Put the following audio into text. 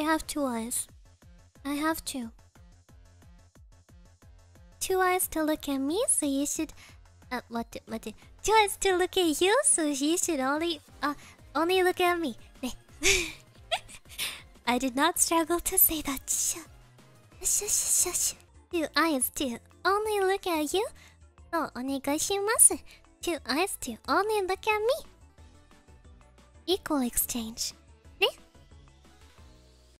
I have two eyes. I have two. Two eyes to look at me, so you should. Uh, what? did, What? Two eyes to look at you, so you should only. Uh, only look at me. I did not struggle to say that. Shush, shush, shush. Two eyes to only look at you. Oh, onegaishimasu. Two eyes to only look at me. Equal exchange.